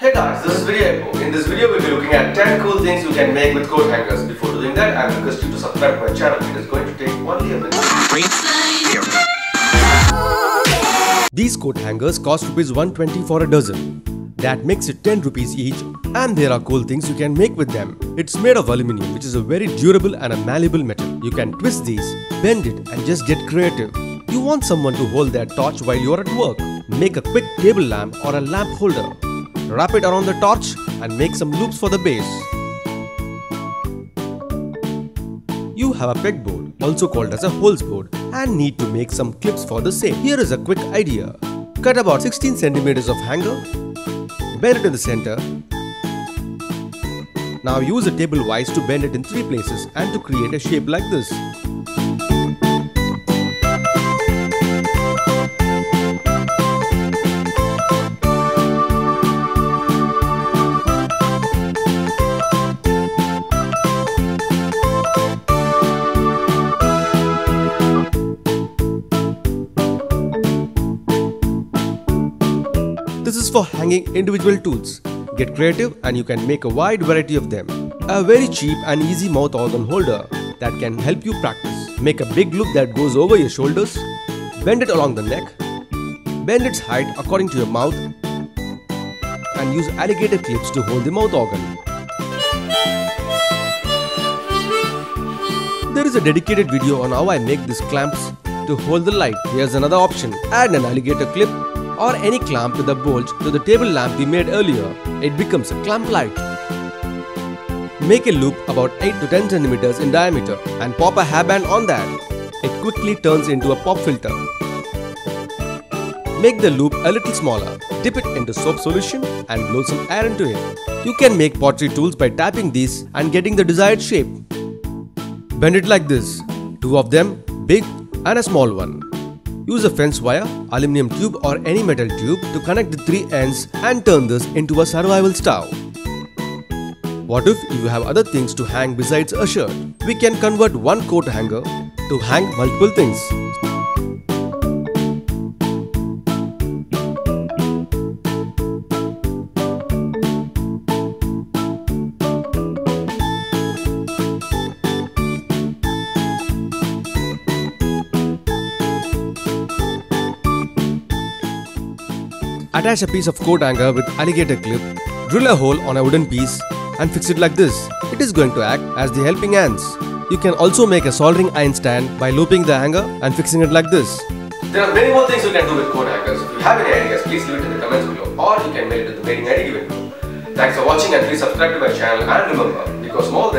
Hey guys, this is Video In this video, we'll be looking at 10 cool things you can make with coat hangers. Before doing that, I request you to subscribe to my channel. It is going to take only a minute. These coat hangers cost rupees 120 for a dozen. That makes it 10 rupees each and there are cool things you can make with them. It's made of aluminium which is a very durable and a malleable metal. You can twist these, bend it and just get creative. You want someone to hold their torch while you are at work. Make a quick table lamp or a lamp holder. Wrap it around the torch and make some loops for the base. You have a pegboard, also called as a holes board, and need to make some clips for the same. Here is a quick idea. Cut about 16 centimeters of hanger, bend it in the center. Now use a table vise to bend it in three places and to create a shape like this. This is for hanging individual tools. Get creative and you can make a wide variety of them. A very cheap and easy mouth organ holder that can help you practice. Make a big loop that goes over your shoulders. Bend it along the neck. Bend its height according to your mouth. And use alligator clips to hold the mouth organ. There is a dedicated video on how I make these clamps to hold the light. Here's another option. Add an alligator clip or any clamp to the bolt to the table lamp we made earlier. It becomes a clamp light. Make a loop about 8 to 10 centimeters in diameter and pop a hairband on that. It quickly turns into a pop filter. Make the loop a little smaller. Dip it into soap solution and blow some air into it. You can make pottery tools by tapping these and getting the desired shape. Bend it like this. Two of them, big and a small one. Use a fence wire, aluminum tube or any metal tube to connect the three ends and turn this into a survival stove. What if you have other things to hang besides a shirt? We can convert one coat hanger to hang multiple things. Attach a piece of coat hanger with alligator clip, drill a hole on a wooden piece and fix it like this. It is going to act as the helping hands. You can also make a soldering iron stand by looping the hanger and fixing it like this. There are many more things you can do with coat hangers. If you have any ideas, please leave it in the comments below or you can mail it to the mailing ID given. Thanks for watching and please subscribe to my channel and remember, because small